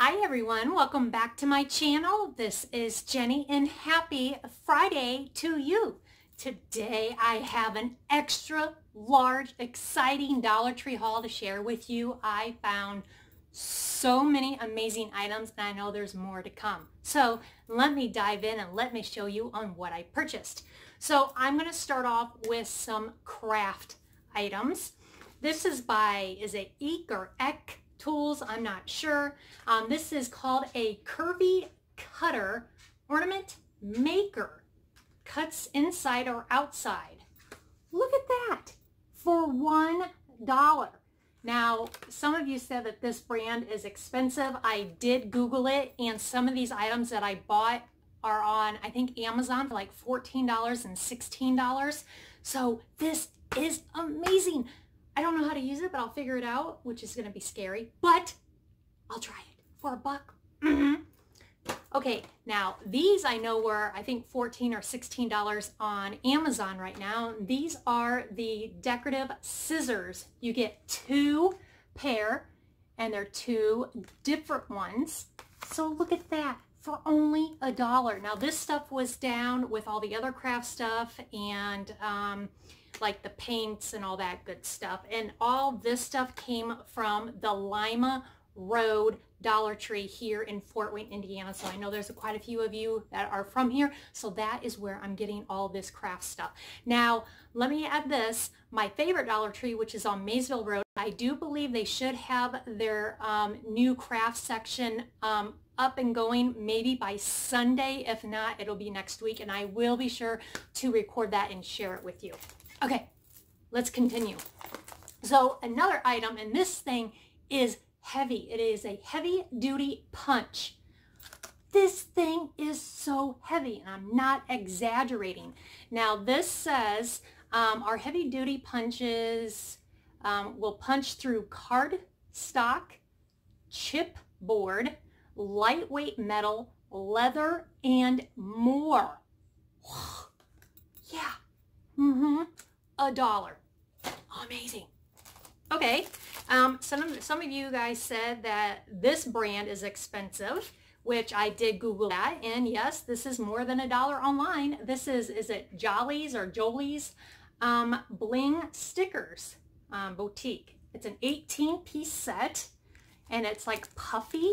Hi everyone, welcome back to my channel. This is Jenny and happy Friday to you. Today I have an extra large exciting Dollar Tree haul to share with you. I found so many amazing items and I know there's more to come. So let me dive in and let me show you on what I purchased. So I'm going to start off with some craft items. This is by, is it Eek or Eck Tools? I'm not sure. Um, this is called a Curvy Cutter Ornament Maker. Cuts inside or outside. Look at that for one dollar. Now, some of you said that this brand is expensive. I did Google it, and some of these items that I bought are on, I think, Amazon for like $14 and $16. So this is amazing. I don't know how to use it, but I'll figure it out, which is going to be scary, but I'll try it for a buck. Mm -hmm. Okay, now these I know were, I think 14 or $16 on Amazon right now. These are the decorative scissors. You get two pair and they're two different ones. So look at that for only a dollar. Now this stuff was down with all the other craft stuff and um, like the paints and all that good stuff. And all this stuff came from the Lima Road Dollar Tree here in Fort Wayne, Indiana. So I know there's quite a few of you that are from here. So that is where I'm getting all this craft stuff. Now, let me add this. My favorite Dollar Tree, which is on Maysville Road, I do believe they should have their um, new craft section um, up and going maybe by Sunday. If not, it'll be next week. And I will be sure to record that and share it with you. Okay, let's continue. So another item, and this thing is heavy. It is a heavy duty punch. This thing is so heavy, and I'm not exaggerating. Now this says um, our heavy duty punches um, will punch through card stock, chipboard, lightweight metal, leather, and more. yeah. Mm-hmm. A dollar. Amazing. Okay. Um, some, of, some of you guys said that this brand is expensive, which I did Google that. And yes, this is more than a dollar online. This is, is it Jollies or Jolee's um, Bling Stickers um, Boutique. It's an 18 piece set and it's like puffy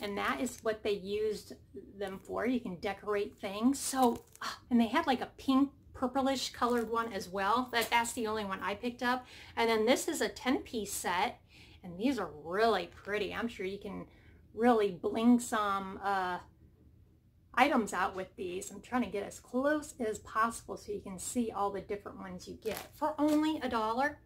and that is what they used them for. You can decorate things. So, and they had like a pink purplish colored one as well. That, that's the only one I picked up. And then this is a 10 piece set and these are really pretty. I'm sure you can really bling some uh, items out with these. I'm trying to get as close as possible so you can see all the different ones you get for only a dollar.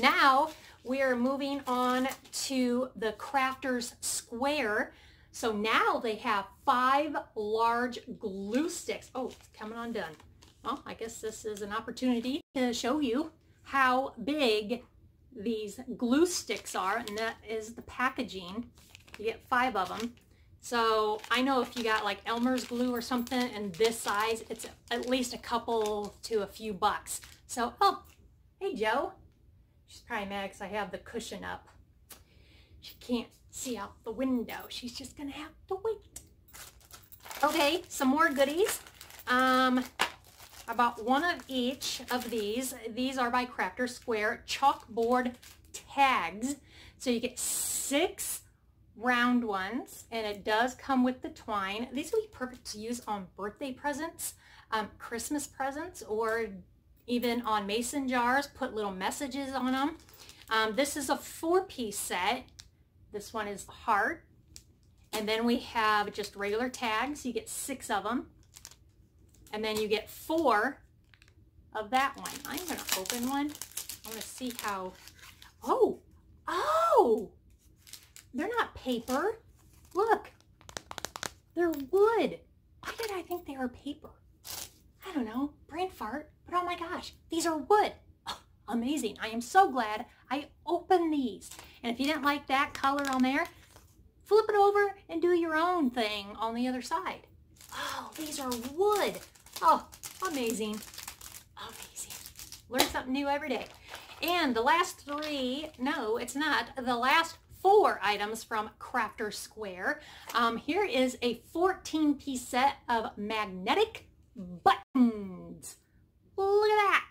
Now we are moving on to the Crafter's Square. So now they have five large glue sticks. Oh, it's coming undone. Well, I guess this is an opportunity to show you how big these glue sticks are, and that is the packaging. You get five of them. So I know if you got like Elmer's glue or something in this size, it's at least a couple to a few bucks. So, oh, hey Joe. She's probably mad because I have the cushion up. She can't see out the window. She's just gonna have to wait. Okay, some more goodies. Um, about one of each of these. These are by Crafter Square chalkboard tags. So you get six round ones and it does come with the twine. These would be perfect to use on birthday presents, um, Christmas presents, or even on mason jars, put little messages on them. Um, this is a four-piece set. This one is heart. And then we have just regular tags. You get six of them. And then you get four of that one. I'm going to open one. I want to see how... Oh! Oh! They're not paper. Look. They're wood. Why did I think they were paper? I don't know. Brain fart. But oh my gosh, these are wood. Oh, amazing. I am so glad I opened these. And if you didn't like that color on there, flip it over and do your own thing on the other side. Oh, these are wood. Oh, amazing. Amazing. Learn something new every day. And the last three, no, it's not. The last four items from Crafter Square. Um, here is a 14 piece set of magnetic buttons. Look at that.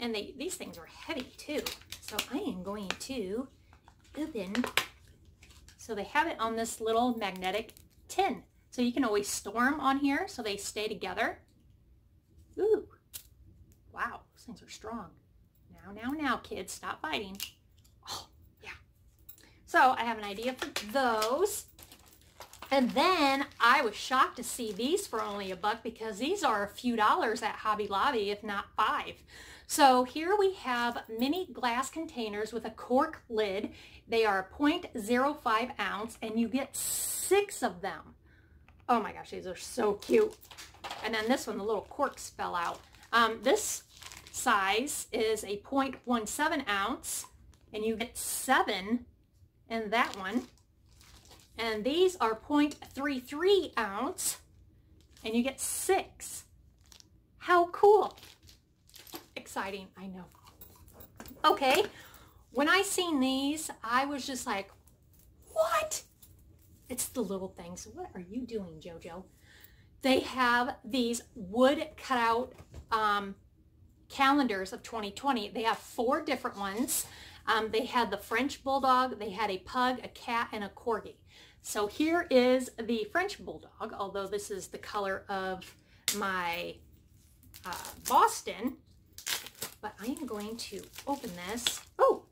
And they, these things are heavy too. So I am going to open. So they have it on this little magnetic tin. So you can always store them on here so they stay together. Ooh, wow, those things are strong. Now, now, now, kids, stop biting. Oh, yeah. So I have an idea for those. And then I was shocked to see these for only a buck because these are a few dollars at Hobby Lobby, if not five. So here we have mini glass containers with a cork lid. They are 0.05 ounce and you get six of them. Oh my gosh, these are so cute. And then this one, the little corks fell out. Um, this size is a 0.17 ounce and you get seven in that one. And these are 0.33 ounce and you get six. How cool. Exciting, I know. Okay, when I seen these, I was just like, what? It's the little things. What are you doing, JoJo? They have these wood cutout um, calendars of 2020. They have four different ones. Um, they had the French Bulldog, they had a pug, a cat, and a corgi. So here is the French Bulldog, although this is the color of my uh, Boston. But I am going to open this. Oh,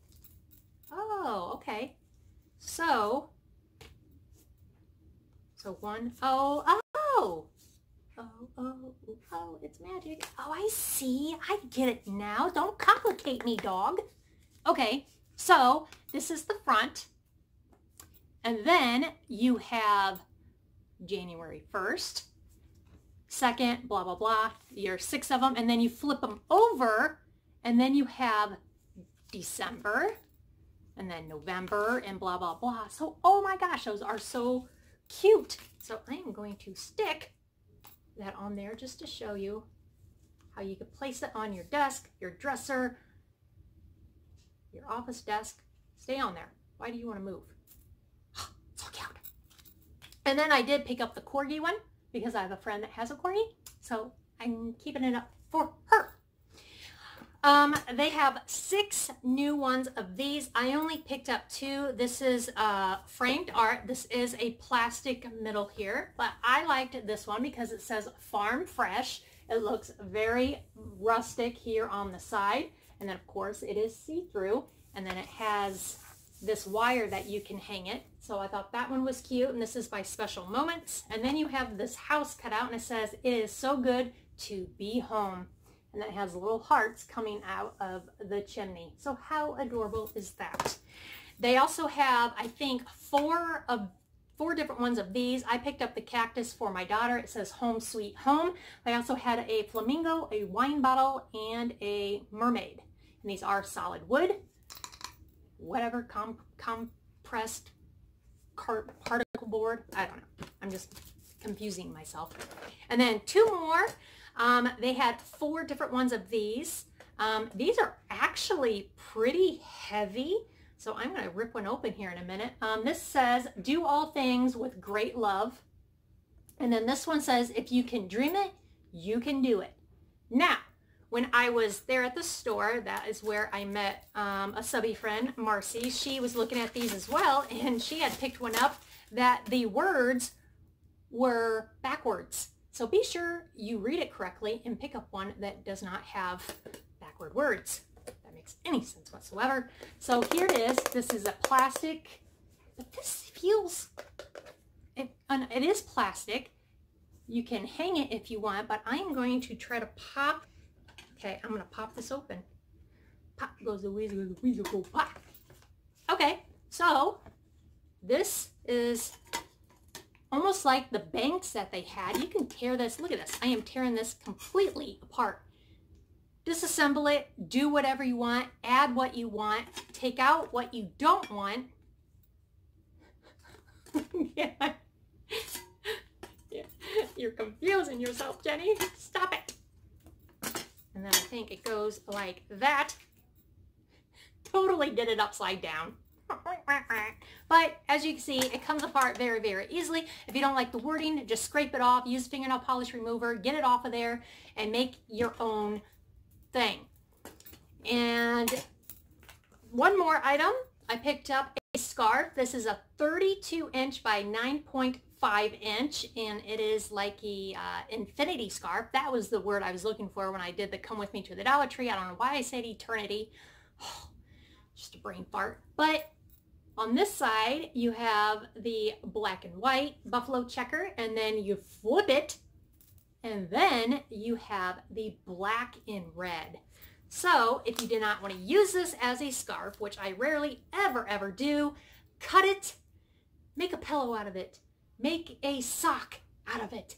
oh, okay. So, so one, oh, oh, oh, oh, oh, it's magic. Oh, I see. I get it now. Don't complicate me, dog. Okay, so this is the front. And then you have January 1st, 2nd, blah, blah, blah. You're six of them. And then you flip them over and then you have December and then November and blah, blah, blah. So, oh my gosh, those are so cute. So I am going to stick that on there just to show you how you could place it on your desk, your dresser, your office desk. Stay on there. Why do you want to move? so cute. And then I did pick up the corgi one because I have a friend that has a corgi. So I'm keeping it up for her. Um, they have six new ones of these. I only picked up two. This is uh, framed art. This is a plastic middle here, but I liked this one because it says farm fresh. It looks very rustic here on the side. And then of course it is see-through. And then it has this wire that you can hang it. So I thought that one was cute. And this is by Special Moments. And then you have this house cut out and it says, it is so good to be home and it has little hearts coming out of the chimney. So how adorable is that? They also have, I think, four of four different ones of these. I picked up the cactus for my daughter. It says Home Sweet Home. I also had a flamingo, a wine bottle, and a mermaid. And these are solid wood, whatever, com compressed particle board. I don't know. I'm just confusing myself. And then two more. Um, they had four different ones of these. Um, these are actually pretty heavy. So I'm going to rip one open here in a minute. Um, this says, do all things with great love. And then this one says, if you can dream it, you can do it. Now, when I was there at the store, that is where I met um, a subby friend, Marcy. She was looking at these as well, and she had picked one up that the words were backwards. So be sure you read it correctly and pick up one that does not have backward words. that makes any sense whatsoever. So here it is. This is a plastic, but this feels, it, it is plastic. You can hang it if you want, but I'm going to try to pop, okay, I'm going to pop this open. Pop goes the weasel, the weasel go pop. Okay, so this is almost like the banks that they had. You can tear this. Look at this. I am tearing this completely apart. Disassemble it. Do whatever you want. Add what you want. Take out what you don't want. yeah. yeah. You're confusing yourself, Jenny. Stop it. And then I think it goes like that. Totally did it upside down. But as you can see, it comes apart very, very easily. If you don't like the wording, just scrape it off, use fingernail polish remover, get it off of there, and make your own thing. And one more item, I picked up a scarf. This is a 32 inch by 9.5 inch, and it is like a uh, infinity scarf. That was the word I was looking for when I did the come with me to the Dollar Tree. I don't know why I said eternity. just a brain fart. But on this side, you have the black and white buffalo checker, and then you flip it, and then you have the black and red. So if you do not want to use this as a scarf, which I rarely ever, ever do, cut it, make a pillow out of it, make a sock out of it.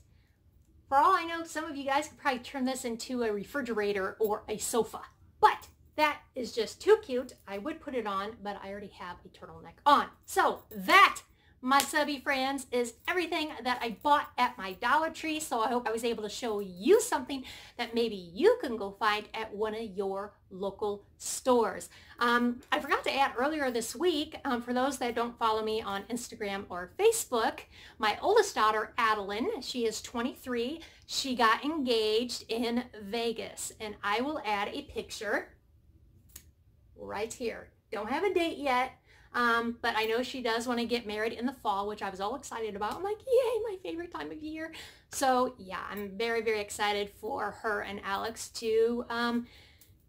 For all I know, some of you guys could probably turn this into a refrigerator or a sofa. But that is just too cute. I would put it on, but I already have a turtleneck on. So that, my subby friends, is everything that I bought at my Dollar Tree. So I hope I was able to show you something that maybe you can go find at one of your local stores. Um, I forgot to add earlier this week, um, for those that don't follow me on Instagram or Facebook, my oldest daughter, Adeline, she is 23. She got engaged in Vegas, and I will add a picture right here. Don't have a date yet, um, but I know she does want to get married in the fall, which I was all excited about. I'm like, yay, my favorite time of year. So yeah, I'm very, very excited for her and Alex to um,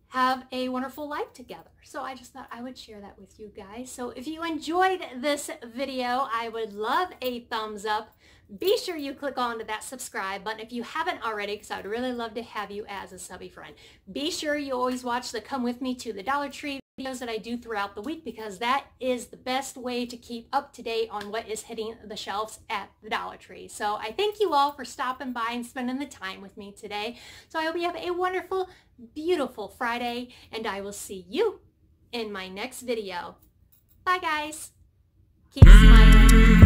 have a wonderful life together. So I just thought I would share that with you guys. So if you enjoyed this video, I would love a thumbs up. Be sure you click on to that subscribe button if you haven't already because I would really love to have you as a subby friend. Be sure you always watch the Come With Me to the Dollar Tree videos that I do throughout the week because that is the best way to keep up to date on what is hitting the shelves at the Dollar Tree. So I thank you all for stopping by and spending the time with me today. So I hope you have a wonderful, beautiful Friday and I will see you in my next video. Bye guys. Keep smiling.